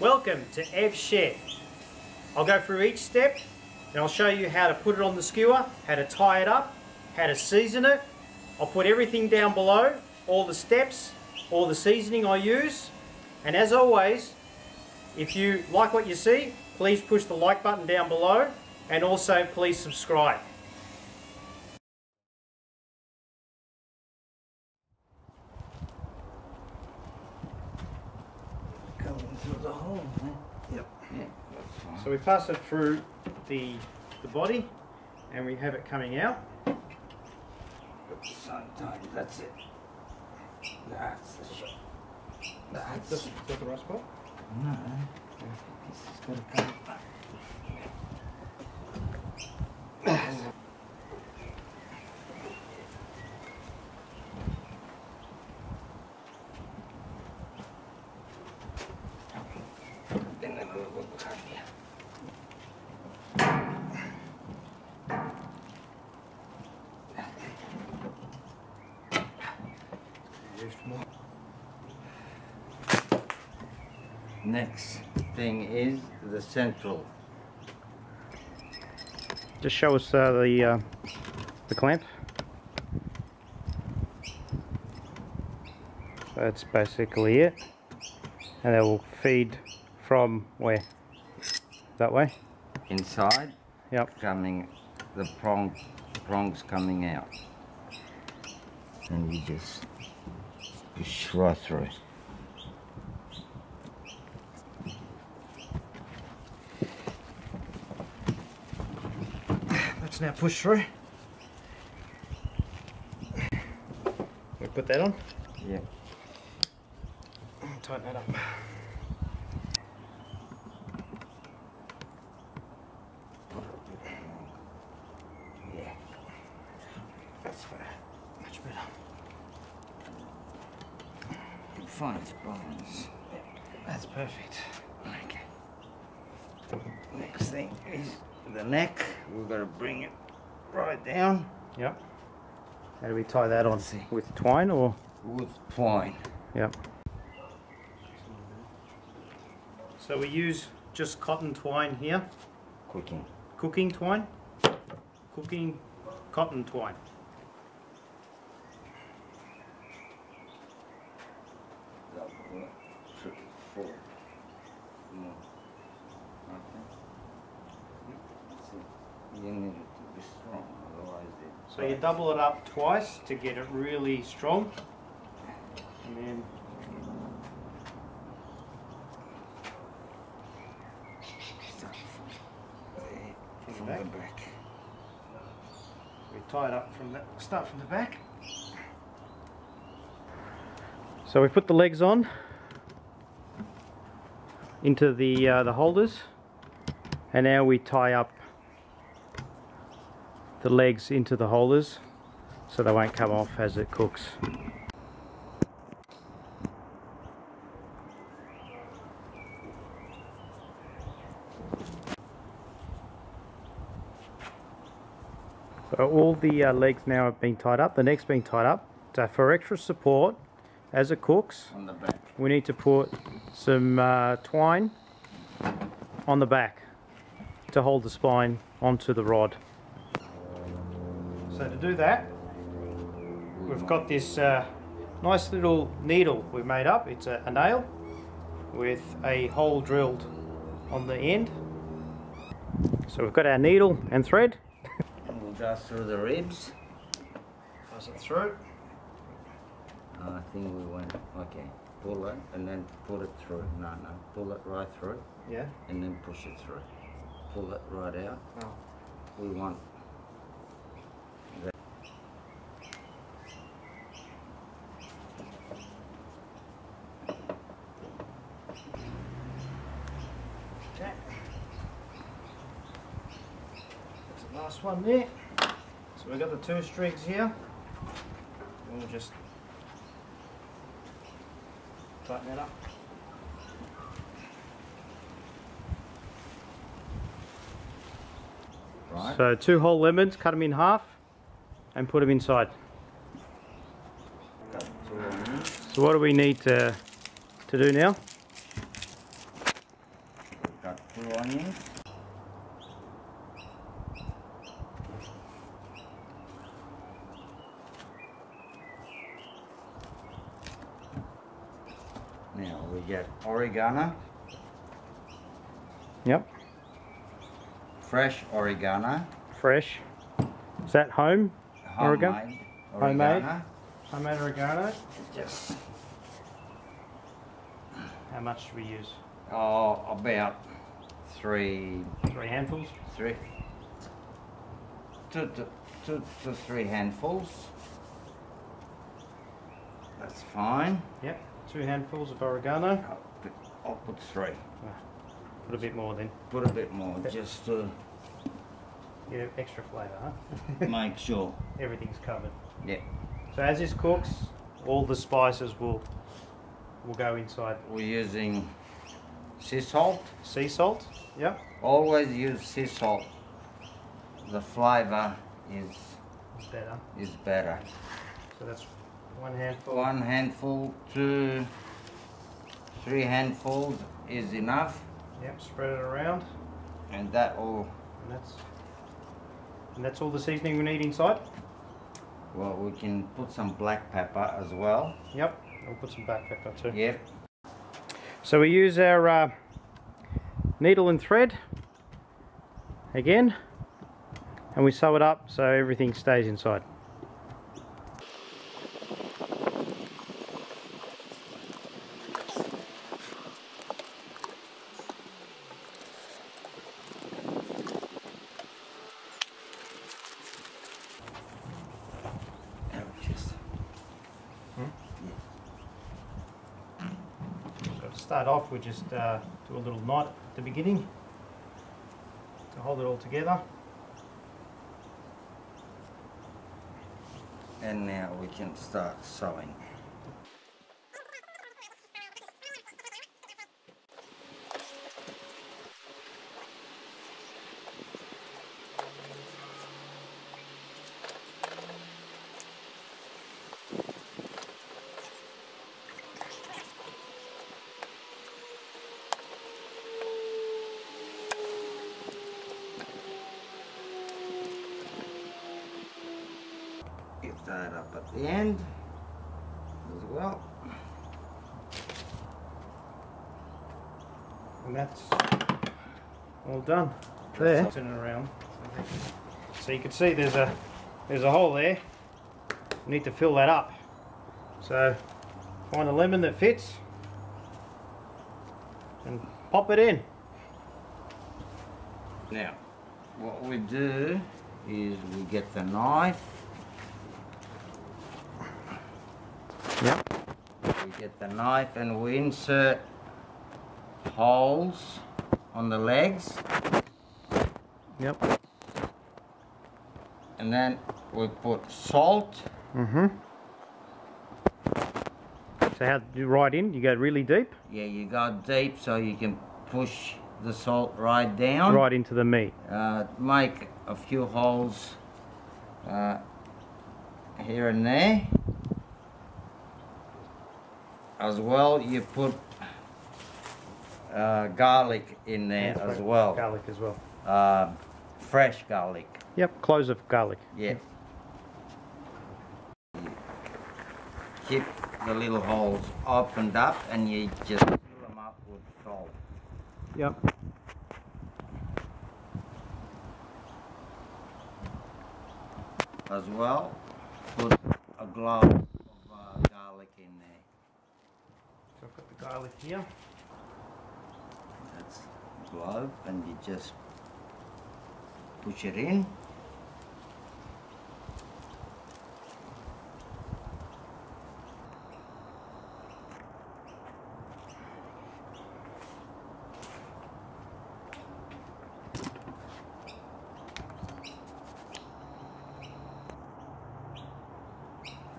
Welcome to Ev's Shed. I'll go through each step and I'll show you how to put it on the skewer, how to tie it up, how to season it. I'll put everything down below, all the steps, all the seasoning I use. And as always, if you like what you see, please push the like button down below and also please subscribe. Going through the hole, huh? Yep. Yeah, that's fine. So we pass it through the, the body and we have it coming out. The that's it. That's the shot. That's Is that the right spot? no. This is gonna come back. Then I go go behind here. Next thing is the central. Just show us uh, the uh, the clamp. That's basically it, and it will feed from where? That way. Inside, Yep. coming, the prong, prongs coming out. And you just push right through. Let's now push through. We put that on. Yeah. Tighten that up. Yeah. That's better. Much better. Fine bones. That's perfect. Okay. Next thing is the neck. We're gonna bring it right down Yep. How do we tie that on? see. With twine or? with twine. Yep. So we use just cotton twine here. Cooking. Cooking twine. Cooking cotton twine. Double, three, four. No. Okay. That's it. You need it to be strong, otherwise it. So you double it up twice to get it really strong. And then from the, From from the the back? back. we tie it up from the start from the back. So we put the legs on into the uh, the holders, and now we tie up the legs into the holders so they won't come off as it cooks. So all the uh, legs now have been tied up, the neck's been tied up. So for extra support as it cooks, On the back. we need to put some uh, twine on the back to hold the spine onto the rod. So to do that, we've got this uh, nice little needle we've made up. It's a, a nail with a hole drilled on the end. So we've got our needle and thread. And we'll go through the ribs. Pass it through. I think we went, okay, pull it and then pull it through. No, no, pull it right through Yeah. and then push it through. Pull it right out. Oh. We want Okay. That's the last one there. So we've got the two streaks here. And we'll just tighten that up. right. So two whole lemons, cut them in half and put them inside. Cut two onions. So what do we need to, to do now? We get oregano, Yep. fresh oregano, Fresh. Is that home? Oregano? homemade Homemade? oregano. Homemade oregano. Just How much should we use? oh, about three, Three handfuls. three, two to two to three handfuls. That's fine. Yep. Two handfuls of oregano. I'll put, I'll put three. Ah, put a bit more then. Put a bit more just to Get extra flavour, huh? make sure. Everything's covered. Yeah. So as this cooks, all the spices will will go inside. We're using sea salt. Sea salt. yeah. Always use sea salt. The flavor is It's better. is better. So that's one handful. One handful, two, three handfuls is enough, Yep. Spread it around, and that all. And that's, and that's all the seasoning we need inside. Well, we can put some black pepper as well. Yep. We'll put some black pepper too. Yep. So we use our uh, needle and thread again, and we sew it up so everything stays inside. And we just So to start off, we just uh, do a little knot at the beginning to hold it all together. and now we can start sewing. Up at the end as well. And that's all done. There. Turn around. So you can see there's a there's a hole there. Need to fill that up. So find a lemon that fits and pop it in. Now, what we do is we get the knife, Yep. we get the knife and we insert holes on the legs Yep. and then we put salt Mm-hmm. So how do you right in? You go really deep? yeah you go deep so you can push the salt right down Right into the meat. uh, make a few holes uh, here and there as well you put uh, garlic in there And as well Garlic as well. uh, fresh garlic Yep, cloves of garlic. yeah keep the little holes opened up and you just fill them up with salt Yep. as well put a glove of uh, garlic in there So the garlic here. That's glove and you just push it in.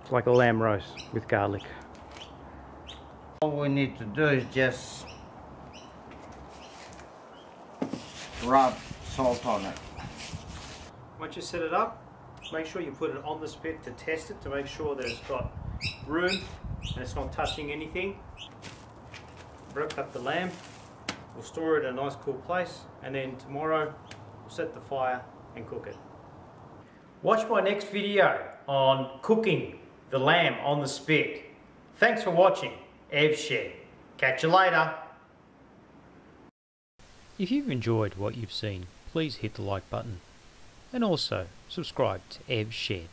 It's like a lamb roast with garlic. We need to do is just rub salt on it. Once you set it up, make sure you put it on the spit to test it to make sure that it's got room and it's not touching anything. Broke up the lamb. We'll store it in a nice cool place and then tomorrow we'll set the fire and cook it. Watch my next video on cooking the lamb on the spit. Thanks for watching. Ev Shed. Catch you later. If you've enjoyed what you've seen, please hit the like button and also subscribe to Ev Shed.